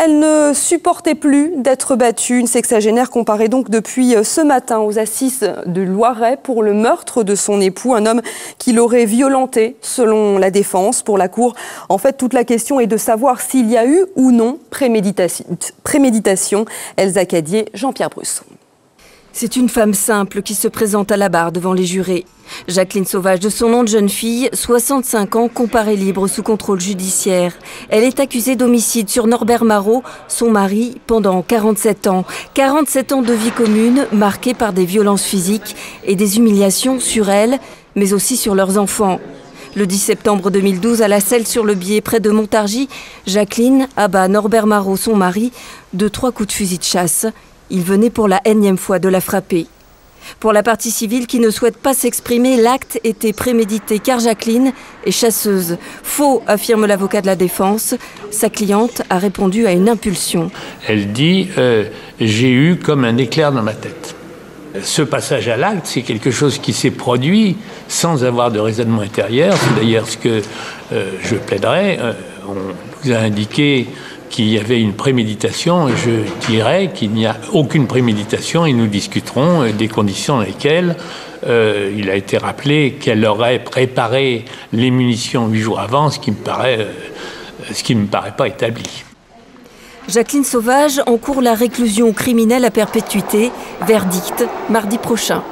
Elle ne supportait plus d'être battue. Une sexagénaire comparée donc depuis euh, ce matin aux assises de Loiret pour le meurtre de son époux, un homme qui l'aurait violenté selon la défense. Pour la Cour, en fait, toute la question est de savoir s'il y a eu ou non préméditation. préméditation. Elsa Jean-Pierre Bruce. C'est une femme simple qui se présente à la barre devant les jurés. Jacqueline Sauvage, de son nom de jeune fille, 65 ans, comparée libre sous contrôle judiciaire. Elle est accusée d'homicide sur Norbert Marot, son mari, pendant 47 ans. 47 ans de vie commune, marquée par des violences physiques et des humiliations sur elle, mais aussi sur leurs enfants. Le 10 septembre 2012, à la selle sur le biais près de Montargis, Jacqueline abat Norbert Marot, son mari, de trois coups de fusil de chasse. Il venait pour la énième fois de la frapper. Pour la partie civile qui ne souhaite pas s'exprimer, l'acte était prémédité car Jacqueline est chasseuse. Faux, affirme l'avocat de la défense. Sa cliente a répondu à une impulsion. Elle dit euh, J'ai eu comme un éclair dans ma tête. Ce passage à l'acte, c'est quelque chose qui s'est produit sans avoir de raisonnement intérieur. C'est d'ailleurs ce que euh, je plaiderais. Euh, on nous a indiqué qu'il y avait une préméditation. Je dirais qu'il n'y a aucune préméditation et nous discuterons des conditions dans lesquelles euh, il a été rappelé qu'elle aurait préparé les munitions huit jours avant, ce qui me paraît, euh, ce qui me paraît pas établi. Jacqueline Sauvage encourt la réclusion criminelle à perpétuité. Verdict mardi prochain.